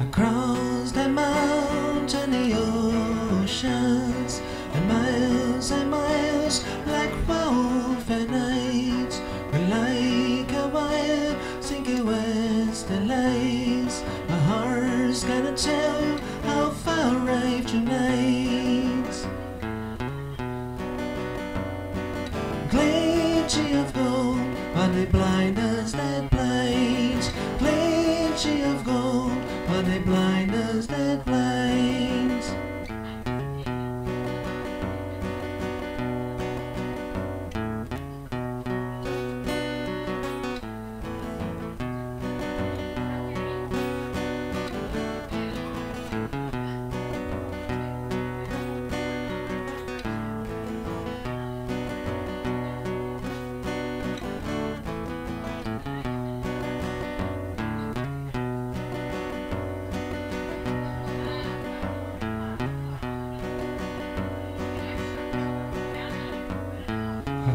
Across the mountain, lights. My heart's gonna tell how far I've tonight. Glitchy of gold, but they blind that blinds. Glitchy of gold, but they blind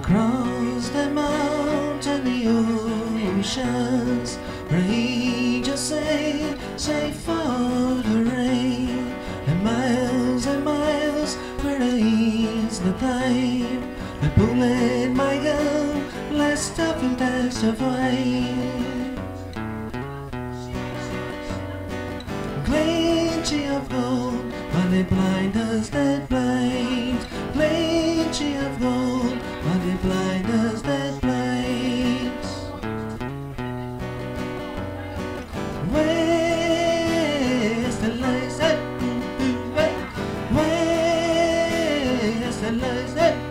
Across the mountain, the oceans, rage just say, say for the rain, and miles and miles where is no time. The bullet, my gun, let's stop and of wine. Glitchy of gold, but they blind us that blind. Where's the lights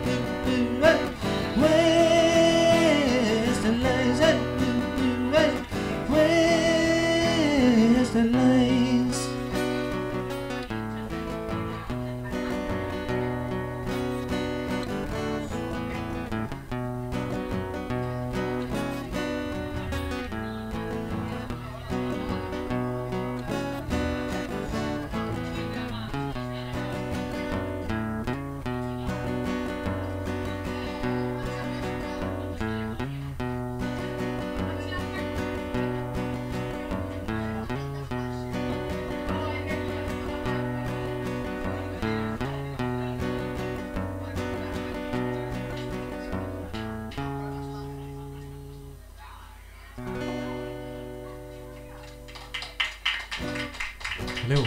六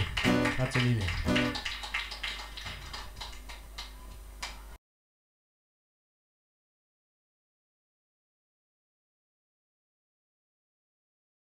那这里两